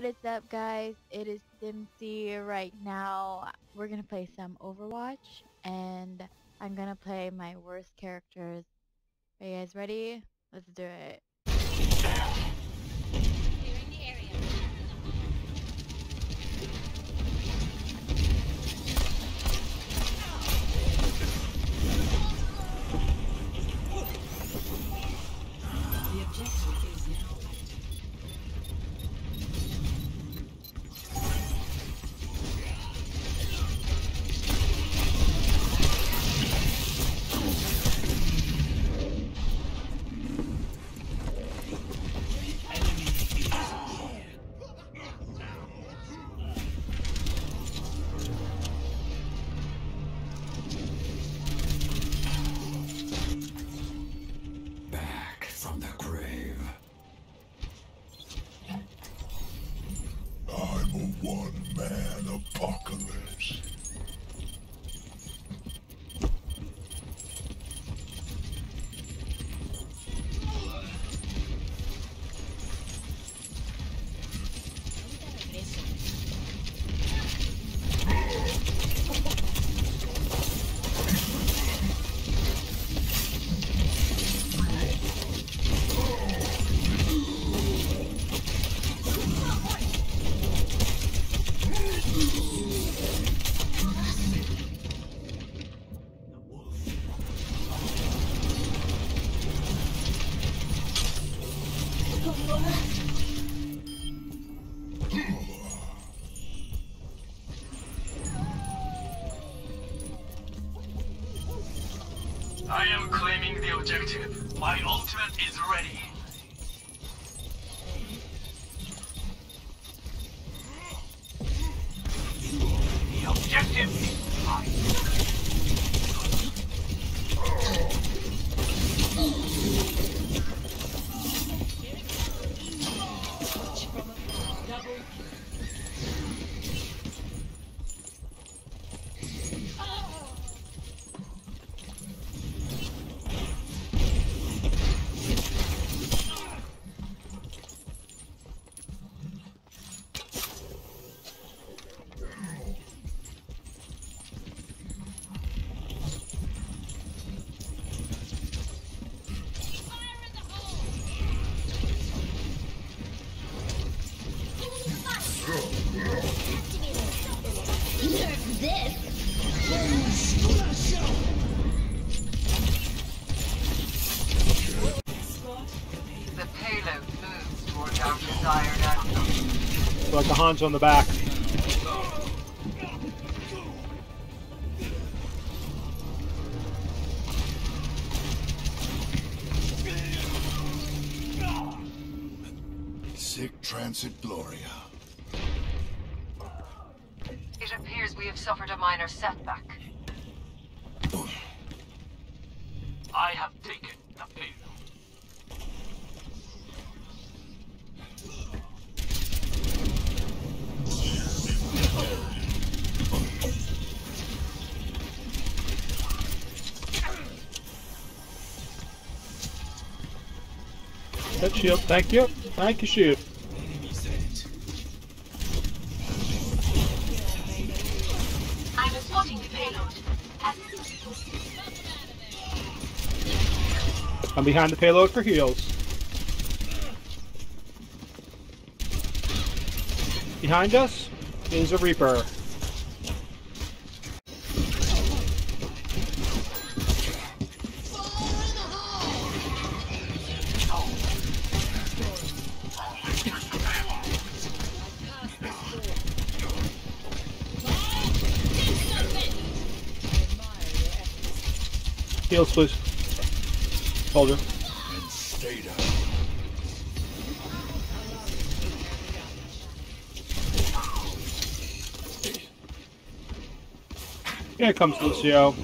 what is up guys? It is Dimsy right now. We're gonna play some Overwatch and I'm gonna play my worst characters. Are you guys ready? Let's do it. From the grave. I'm a one-man apocalypse. I am claiming the objective. My ultimate is ready. The objective is mine. Like the Hanzo on the back. Sic transit gloria. It appears we have suffered a minor setback. I have taken the payload. That shield. Thank you. Thank you, shield. I'm behind the payload for heals. Behind us is a Reaper. Heals, please. Soldier. And stay down. Here comes Lucio.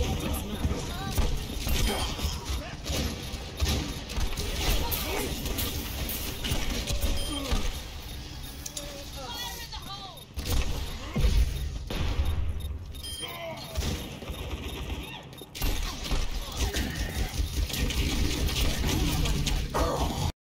objectives.